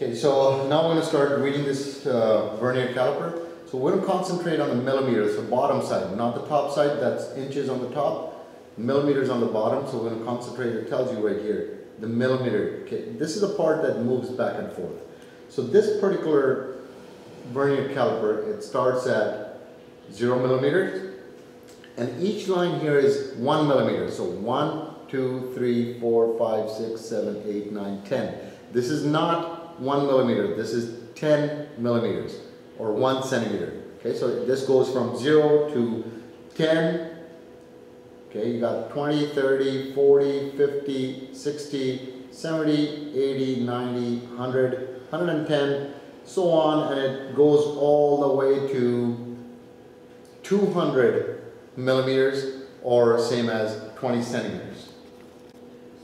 Okay, so now we're going to start reading this uh, vernier caliper. So we're going to concentrate on the millimeters, the bottom side, not the top side, that's inches on the top, millimeters on the bottom. So we're going to concentrate, it tells you right here, the millimeter. Okay, this is the part that moves back and forth. So this particular vernier caliper, it starts at zero millimeters, and each line here is one millimeter. So one, two, three, four, five, six, seven, eight, nine, ten. This is not one millimeter, this is 10 millimeters or one centimeter. Okay, so this goes from zero to 10. Okay, you got 20, 30, 40, 50, 60, 70, 80, 90, 100, 110, so on, and it goes all the way to 200 millimeters or same as 20 centimeters.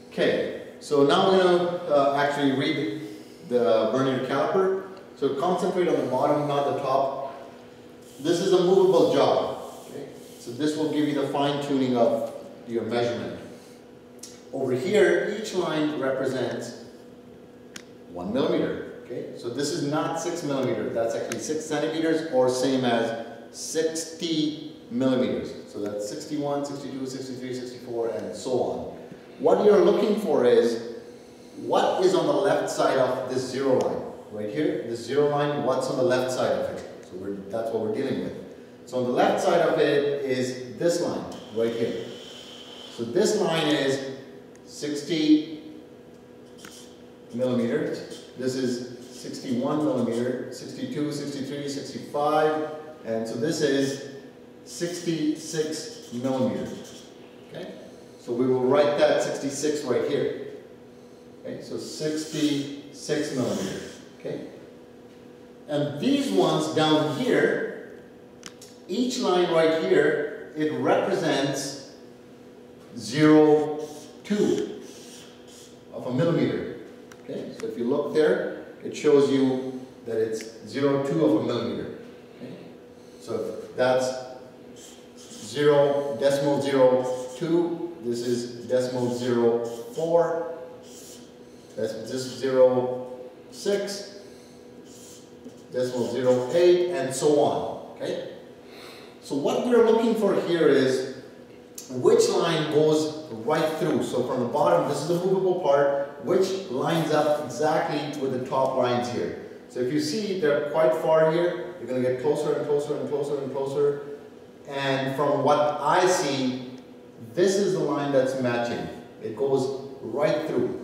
Okay, so now we're going to uh, actually read the vernier caliper. So concentrate on the bottom, not the top. This is a movable job. Okay? So this will give you the fine tuning of your measurement. Over here, each line represents one millimeter. Okay, so this is not six millimeters. That's actually six centimeters, or same as 60 millimeters. So that's 61, 62, 63, 64, and so on. What you're looking for is what is on the left side of this zero line? Right here, this zero line, what's on the left side of it? So that's what we're dealing with. So on the left side of it is this line, right here. So this line is 60 millimeters. This is 61 millimeter, 62, 63, 65, and so this is 66 millimeters. Okay? So we will write that 66 right here. Okay, so 66 millimeters. Okay? And these ones down here, each line right here, it represents 0, 2 of a millimeter. Okay, so if you look there, it shows you that it's 0, 2 of a millimeter. Okay? So that's 0, decimal 0, 2, this is decimal 0, 4, that's zero six, decimal zero eight, and so on. Okay? So what we're looking for here is which line goes right through. So from the bottom, this is the movable part, which lines up exactly with the top lines here. So if you see they're quite far here, you're going to get closer and closer and closer and closer. And from what I see, this is the line that's matching. It goes right through.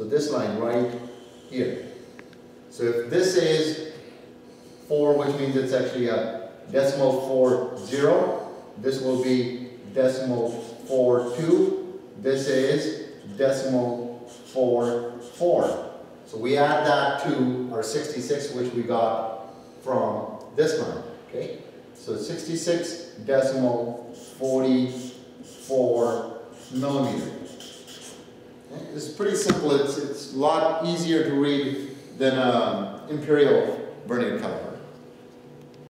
So this line right here. So if this is 4, which means it's actually a decimal 4, 0, this will be decimal 4, 2. This is decimal 4, 4. So we add that to our 66, which we got from this line. Okay? So 66 decimal 44 millimeters. It's pretty simple. It's, it's a lot easier to read than an um, imperial vernier caliper.